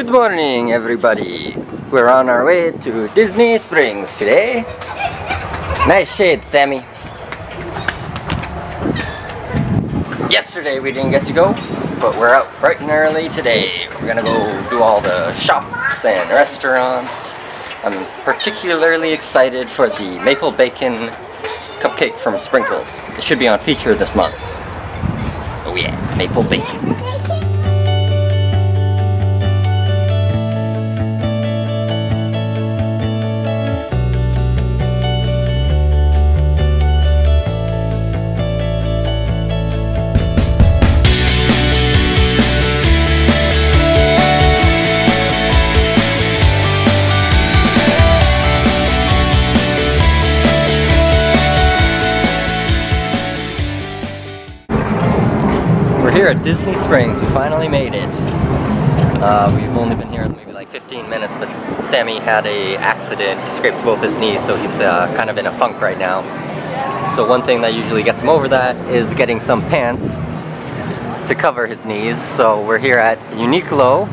Good morning everybody. We're on our way to Disney Springs today. Nice shade, Sammy. Yesterday we didn't get to go, but we're out bright and early today. We're gonna go do all the shops and restaurants. I'm particularly excited for the maple bacon cupcake from Sprinkles. It should be on feature this month. Oh yeah, maple bacon. We're here at Disney Springs. We finally made it. Uh, we've only been here maybe like 15 minutes, but Sammy had a accident. He scraped both his knees, so he's uh, kind of in a funk right now. So one thing that usually gets him over that is getting some pants to cover his knees. So we're here at Uniqlo,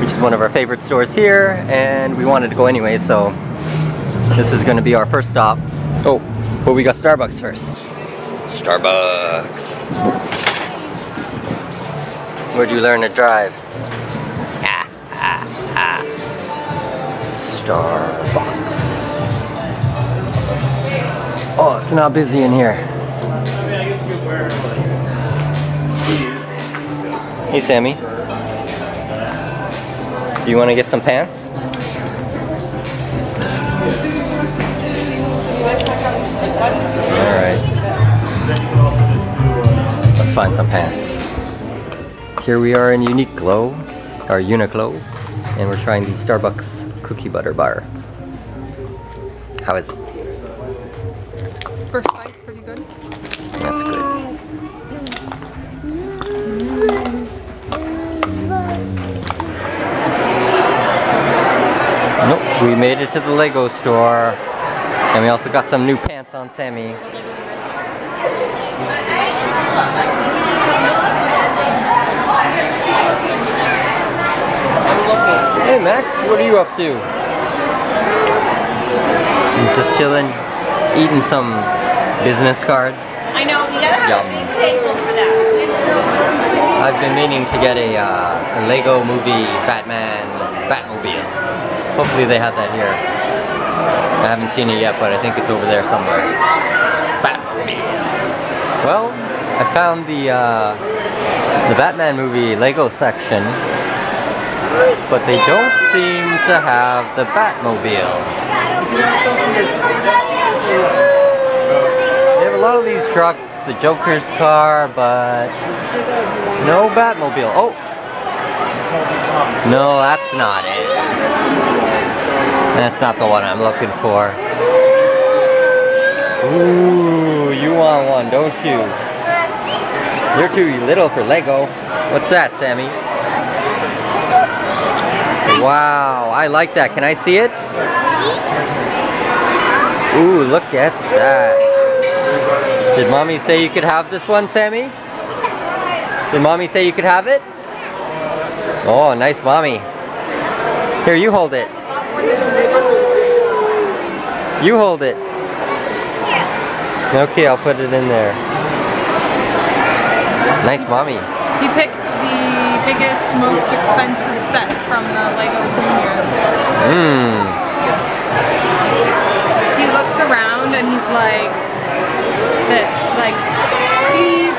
which is one of our favorite stores here, and we wanted to go anyway, so this is going to be our first stop. Oh, but we got Starbucks first. Starbucks. Where'd you learn to drive? Ah, ah, ah. Starbucks. Oh, it's not busy in here. Hey, Sammy. Do you want to get some pants? Alright. Let's find some pants. Here we are in Uniqlo, or Uniqlo, and we're trying the Starbucks cookie butter bar. How is it? First bite's pretty good. That's good. Nope, we made it to the Lego store, and we also got some new pants on Sammy. Hey Max, what are you up to? He's just chilling, eating some business cards. I know, we gotta have Yum. a big table for that. I've been meaning to get a, uh, a Lego movie Batman Batmobile. Hopefully they have that here. I haven't seen it yet, but I think it's over there somewhere. Batmobile. Well, I found the uh, the Batman movie Lego section, but they don't seem to have the Batmobile. They have a lot of these trucks, the Joker's car, but no Batmobile. Oh! No, that's not it. That's not the one I'm looking for. Ooh, you want one, don't you? You're too little for Lego. What's that, Sammy? Wow, I like that. Can I see it? Ooh, look at that. Did mommy say you could have this one, Sammy? Did mommy say you could have it? Oh, nice mommy. Here, you hold it. You hold it. Okay, I'll put it in there. Nice mommy. He picked the biggest, most expensive set from the Lego Junior. Mmm. He looks around and he's like, this, like, beep,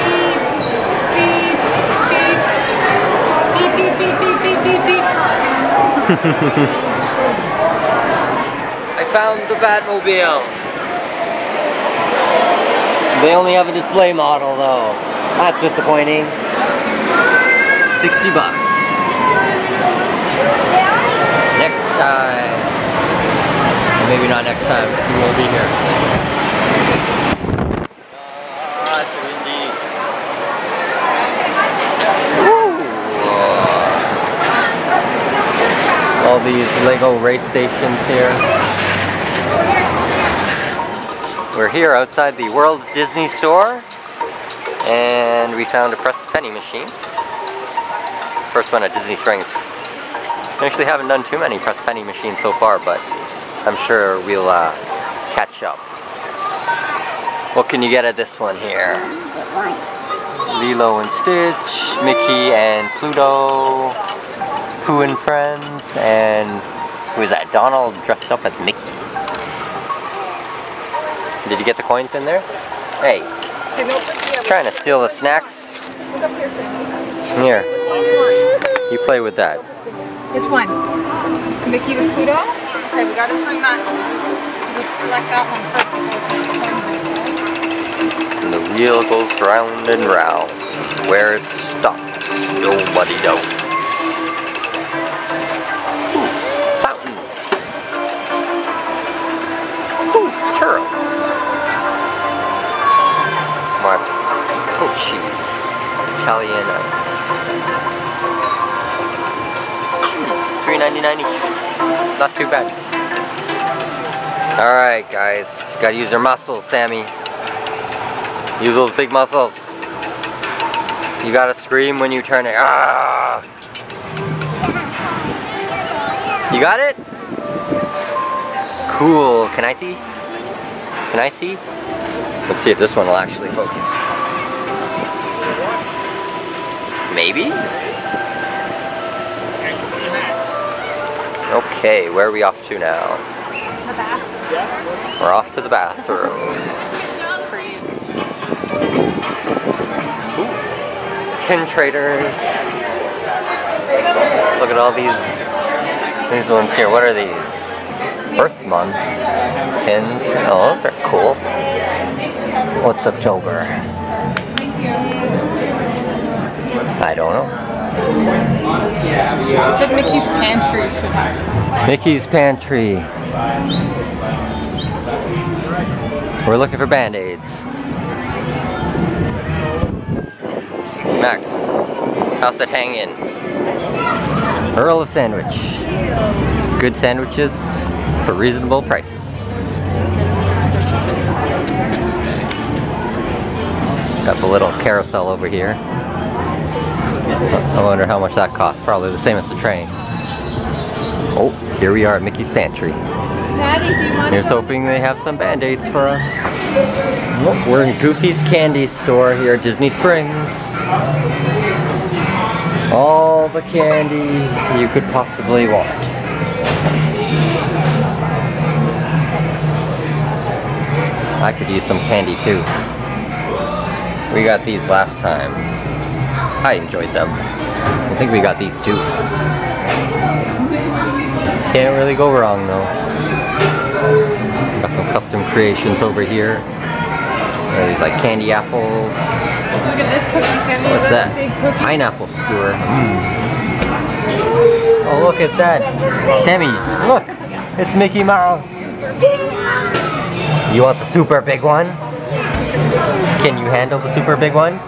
beep, beep, beep, beep, beep, beep, beep, beep, beep, beep. I found the Batmobile. They only have a display model though. That's disappointing. 60 bucks. Next time. Maybe not next time, we won't be here. Ah, it's windy. All these Lego race stations here. We're here outside the World Disney store and we found a pressed penny machine. first one at Disney Springs. I actually haven't done too many press penny machines so far, but I'm sure we'll uh, catch up. What can you get at this one here? Lilo and Stitch, Mickey and Pluto, Pooh and Friends, and who is that? Donald dressed up as Mickey. Did you get the coins in there? Hey, trying to steal the snacks? Here, you play with that. Which one? Mickey was Pluto? Okay, we gotta turn that. Just select that one first. And the wheel goes round and round. Where it stops, nobody knows. Not too bad. Alright guys, gotta use your muscles, Sammy. Use those big muscles. You gotta scream when you turn it. Ah! You got it? Cool. Can I see? Can I see? Let's see if this one will actually focus. Maybe? Okay, where are we off to now? The bath. We're off to the bathroom. Pin traders. Look at all these these ones here. What are these? Earth month pins. Oh, those are cool. What's October? I don't know. It said Mickey's Pantry Mickey's Pantry. We're looking for band-aids. Max, how's it hanging? Earl of Sandwich. Good sandwiches for reasonable prices. Got the little carousel over here. I wonder how much that costs. Probably the same as the train. Oh, here we are at Mickey's Pantry. Daddy, do you want Here's hoping they have some band-aids for us. Look, we're in Goofy's Candy Store here at Disney Springs. All the candy you could possibly want. I could use some candy too. We got these last time. I enjoyed them. I think we got these too. Can't really go wrong though. Got some custom creations over here. These like candy apples. Look at this cookie, Sammy. Oh, what's that? cookie. Pineapple skewer. Oh, look at that. Sammy, look. It's Mickey Mouse. You want the super big one? Can you handle the super big one?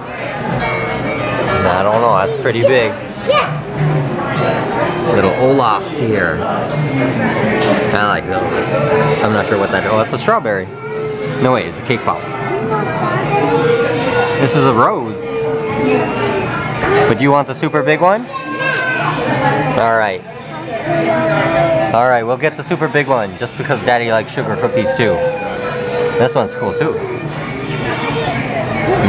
I don't know. That's pretty big. Yeah. Little Olaf's here. I like those. I'm not sure what that is. Oh, it's a strawberry. No, wait, it's a cake pop. This is a rose. But do you want the super big one? Alright. Alright, we'll get the super big one just because daddy likes sugar cookies too. This one's cool too.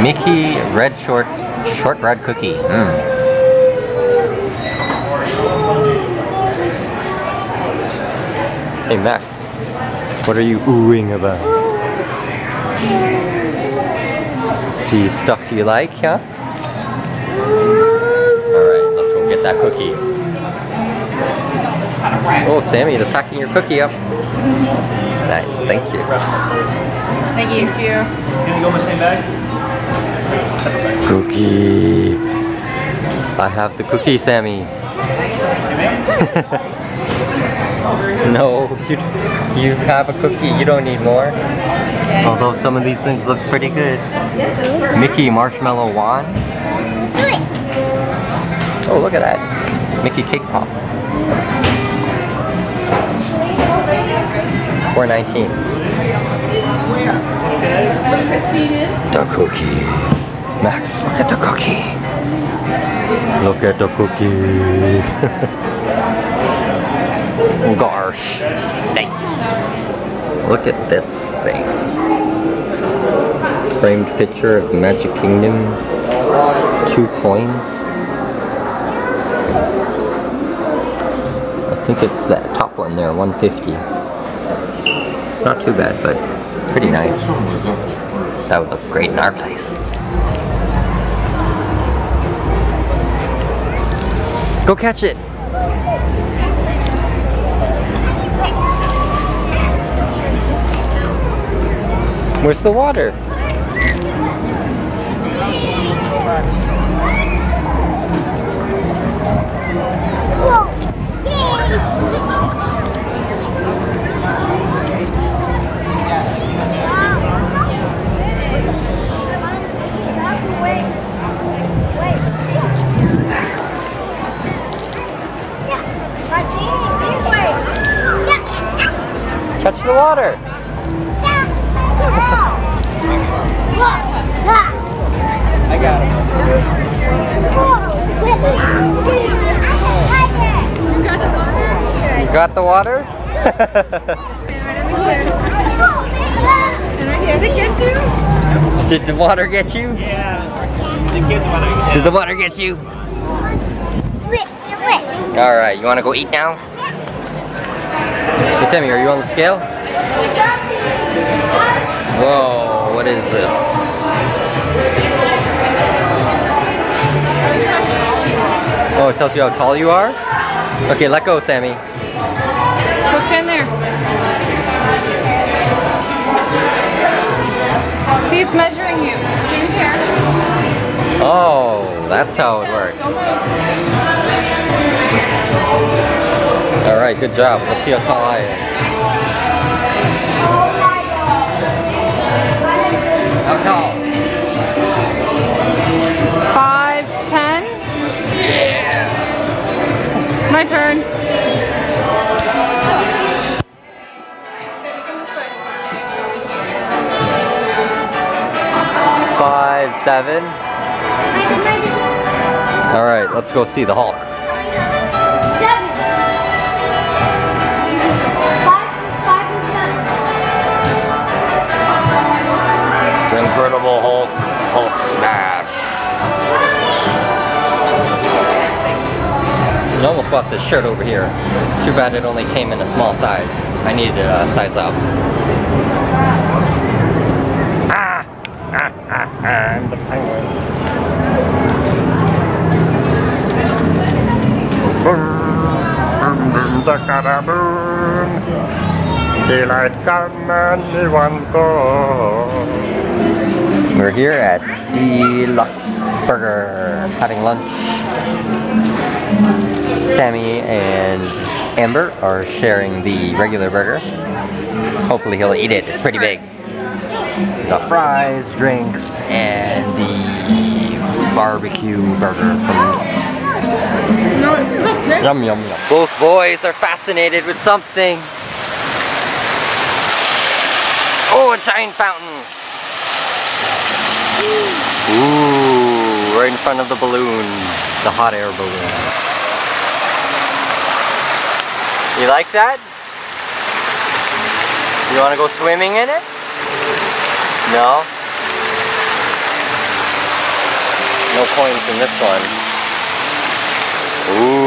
Mickey Red Shorts Shortbread Cookie. Mm. Hey Max, what are you oohing about? See stuff you like, huh? Alright, let's go get that cookie. Oh, Sammy, they're packing your cookie up. Nice, thank you. Thank you. Thank you. Gonna go in the same bag? Cookie. I have the cookie, Sammy. no, you, you have a cookie. You don't need more. Although some of these things look pretty good. Mickey Marshmallow Wand. Oh, look at that. Mickey Cake Pop. 419. The cookie. Max, look at the cookie. Look at the cookie. Gosh. Thanks. Look at this thing. Framed picture of Magic Kingdom. Two coins. I think it's that top one there, 150. It's not too bad, but pretty nice. That would look great in our place. Go catch it! Where's the water? Catch the water! I got. You got the water? Did the water get you? Yeah. Did the water get you? Alright, you wanna go eat now? Hey Sammy, are you on the scale? Whoa, what is this? Oh, it tells you how tall you are? Okay, let go, Sammy. Go stand there. See, it's measuring you. Oh, that's how it works. Alright, good job. Let's see how tall I am. Tall? Five, ten. Yeah. My turn. Five, seven. Alright, let's go see the Hulk. Bought this shirt over here. It's too bad it only came in a small size. I needed a uh, size up. Ah! Ah, ah, I'm the penguin. Daylight come and anyone go. We're here at D-Luxe Burger having lunch. Sammy and Amber are sharing the regular burger. Hopefully he'll eat it. It's pretty big. The fries, drinks, and the barbecue burger from Yum yum yum. Both boys are fascinated with something. Oh, a giant fountain. Ooh, right in front of the balloon, the hot air balloon. You like that? You want to go swimming in it? No? No coins in this one. Ooh.